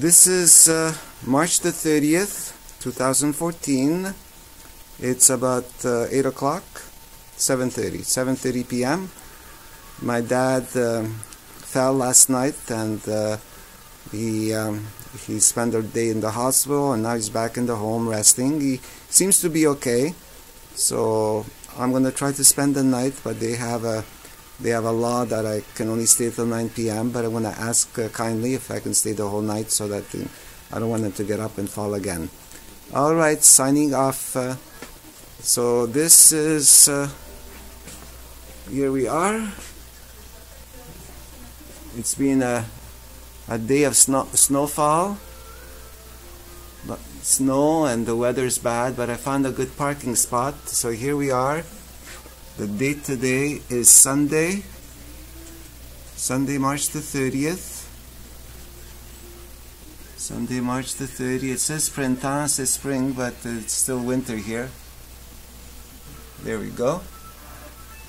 This is uh, March the 30th, 2014. It's about uh, 8 o'clock, 7.30, 7.30 p.m. My dad uh, fell last night and uh, he, um, he spent the day in the hospital and now he's back in the home resting. He seems to be okay. So I'm going to try to spend the night, but they have a they have a law that I can only stay till 9 p.m. But I want to ask uh, kindly if I can stay the whole night so that uh, I don't want them to get up and fall again. All right, signing off. Uh, so this is uh, here we are. It's been a a day of snow, snowfall, but snow and the weather's bad. But I found a good parking spot, so here we are. The date today is Sunday, Sunday, March the 30th. Sunday, March the 30th. It says printemps, says spring, but it's still winter here. There we go.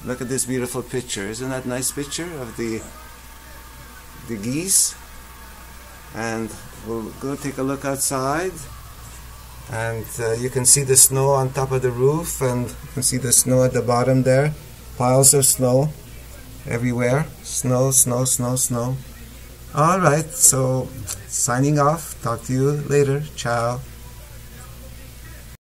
Look at this beautiful picture. Isn't that nice picture of the the geese? And we'll go take a look outside and uh, you can see the snow on top of the roof and you can see the snow at the bottom there. Piles of snow everywhere. Snow snow snow snow. All right so signing off. Talk to you later. Ciao